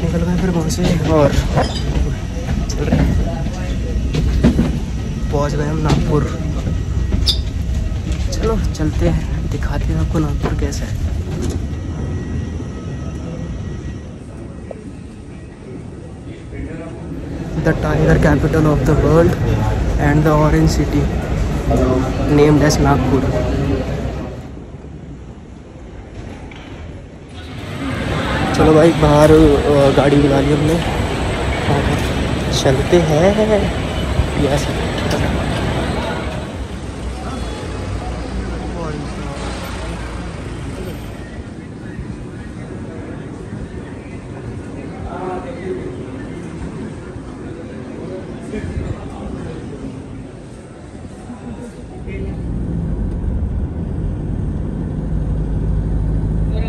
निकल गए फिर वहाँ से और चल रहे पहुँच गए हम नागपुर चलो चलते हैं दिखाते हैं आपको नागपुर कैसा है the tiger capital of the world and the orange city named as Nagpur. चलो भाई बाहर गाड़ी बुला ली हमने। चलते हैं।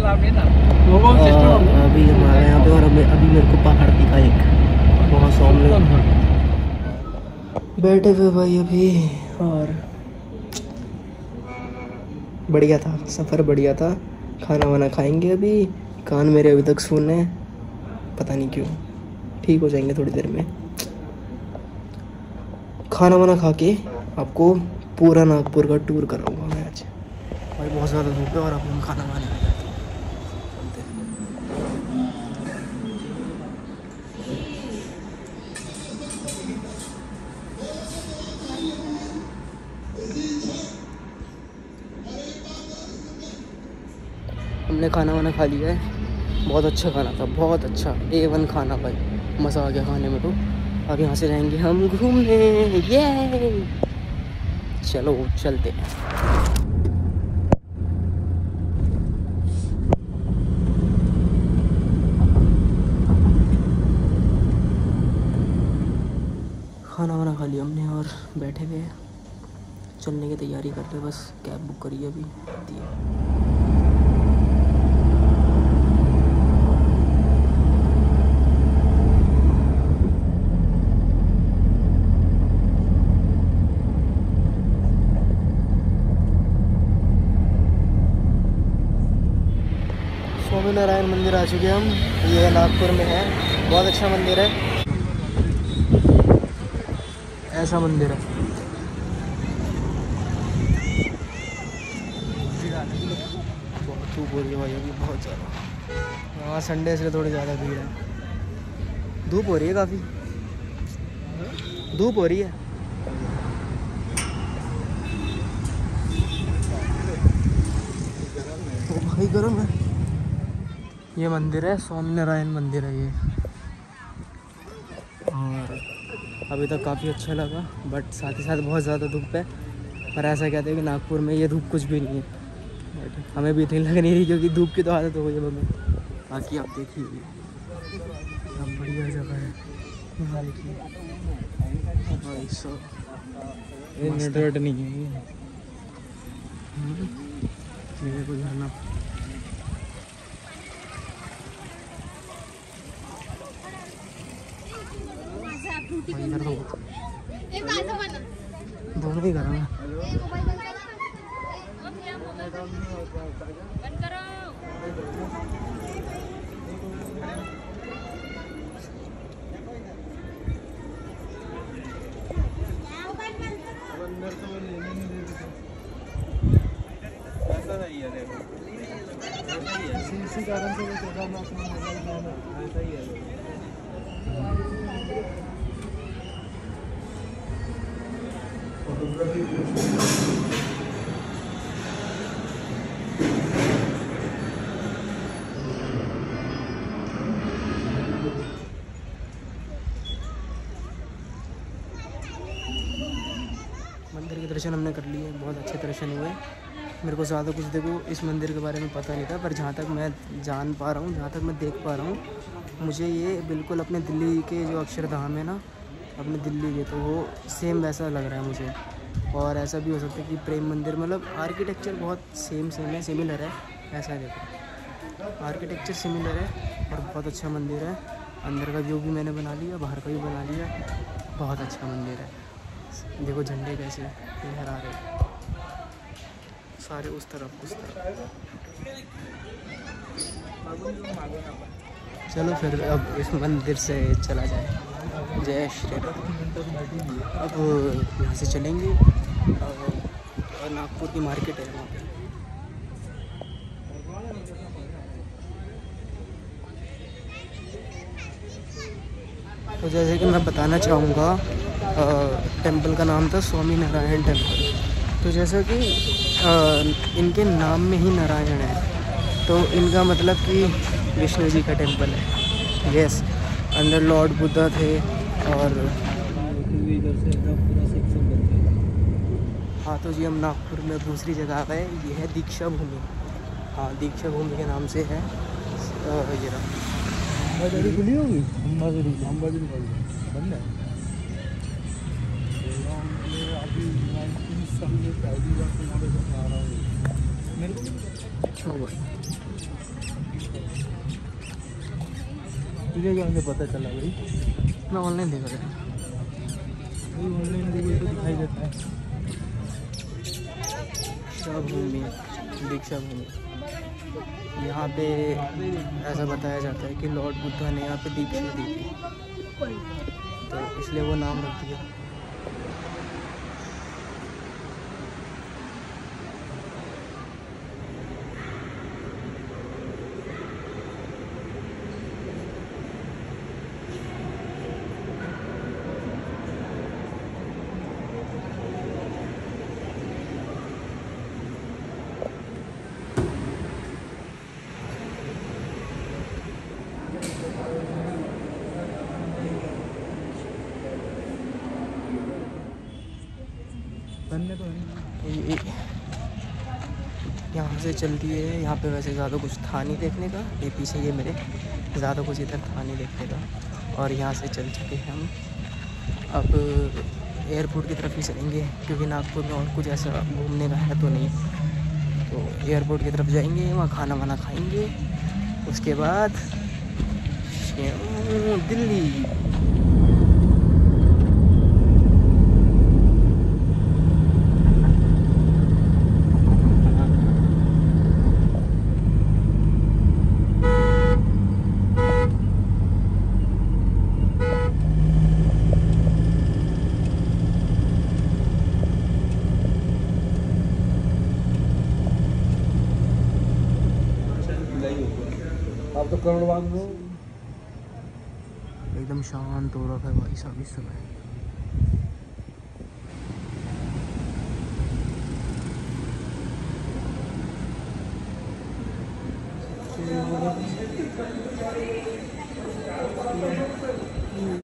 अभी हमारे यहाँ पे और अभी अभी मेरे को पहाड़ दिखा एक। वहाँ सामने। बैठे हुए भाई अभी और बढ़िया था सफ़र बढ़िया था। खाना वाना खाएँगे अभी। कान मेरे अभी तक सुन है। पता नहीं क्यों। ठीक हो जाएँगे थोड़ी देर में। खाना वाना खा के आपको पूरा नागपुर का टूर कराऊँगा मैं आज। भाई बहुत ज़्यादा धूप है और अब हम खाना खाने हमने खाना वाना खा लिया है। बहुत अच्छा खाना था, बहुत अच्छा। ए वन खाना भाई, मज़ा आ गया खाने में तो। अब यहाँ से जाएँगे हम घूमने। ये चलो, चलते हैं। खाना वाना खा लिया हमने और बैठे हुए चलने की तैयारी कर रहे बस कैब बुक करी अभी। दिए स्वामी नारायण मंदिर आ चुके हम। ये नागपुर में है। बहुत अच्छा मंदिर है। ऐसा मंदिर है। बहुत धूप हो रही है भाई अभी बहुत ज़्यादा हाँ संडे इसलिए थोड़ी ज़्यादा भीड़ है। धूप हो रही है काफ़ी। धूप हो रही है। भाई, गर्म है। ये मंदिर है स्वामी नारायण मंदिर है ये। और अभी तक काफ़ी अच्छा लगा बट साथ ही साथ बहुत ज़्यादा धूप है। पर ऐसा कहते हैं कि नागपुर में ये धूप कुछ भी नहीं है। बट हमें भी इतनी लग नहीं रही क्योंकि धूप की तो आदत हो गई है हमें। बाकी आप देखिए अब बढ़िया जगह है। नेटवर्क नहीं है हम्म, मेरे को झरना भाई इधर तो दोनों ही गर्म इसी कारण से वो केदारनाथ में मोबाइल ऐसा ही है। मंदिर के दर्शन हमने कर लिए, बहुत अच्छे दर्शन हुए। मेरे को ज़्यादा कुछ देखो, इस मंदिर के बारे में पता नहीं था, पर जहाँ तक मैं जान पा रहा हूँ, जहाँ तक मैं देख पा रहा हूँ, मुझे ये बिल्कुल अपने दिल्ली के जो अक्षरधाम है ना, अपने दिल्ली के तो वो सेम वैसा लग रहा है मुझे। और ऐसा भी हो सकता है कि प्रेम मंदिर मतलब आर्किटेक्चर बहुत सेम सेम है सिमिलर है, ऐसा देखो। आर्किटेक्चर सिमिलर है और बहुत अच्छा मंदिर है। अंदर का व्यू भी मैंने बना लिया, बाहर का भी बना लिया, बहुत अच्छा मंदिर है। देखो झंडे कैसे लहरा रहे। सारे उस तरफ़ उस तरफ़। चलो फिर अब इस मंदिर से चला जाए। जय श्री अब यहाँ से चलेंगे। और नागपुर की मार्केट है वहाँ तो जैसे कि मैं बताना चाहूँगा टेंपल का नाम था स्वामी नारायण टेंपल। तो जैसा कि अ, इनके नाम में ही नारायण है। तो इनका मतलब कि विष्णु जी का टेंपल है। यस अंदर लॉर्ड बुद्धा थे। और इधर से एकदम पूरा सेक्शन बन गया हाँ तो जी हम नागपुर में दूसरी जगह आ गए। ये है दीक्षा भूमि। हाँ दीक्षा भूमि के नाम से है। ये रहा। खुली होगी? अंबाझरी। अंबाझरी बंद है? अभी नाइनटीन साल में पहली बार तुम्हारे साथ आ रहा हूँ मेरे को अच्छा हुआ तुझे क्या मुझे पता चला भाई? मैं ऑनलाइन देखा था। भाई ऑनलाइन देखिए तो दिखाई देता है। दीक्षा भूमि दीक्षा भूमि यहाँ पे ऐसा बताया जाता है कि लॉर्ड बुद्धा ने यहाँ पे दीक्षा दी थी। तो इसलिए वो नाम रख दिया। बनने तो है यहाँ से चलती है, यहाँ पे वैसे ज़्यादा कुछ था नहीं देखने का। ये पीछे, ये मेरे, ज़्यादा कुछ इधर था नहीं देखने का। और यहाँ से चल चुके हैं हम। अब एयरपोर्ट की तरफ़ ही चलेंगे, क्योंकि नागपुर में और कुछ ऐसा घूमने का है तो नहीं। तो एयरपोर्ट की तरफ़ जाएँगे, वहाँ खाना वाना खाएँगे। उसके बाद, दिल्ली। करोड़ बाग में हो। एकदम शांत हो रहा है भाई साहब इस समय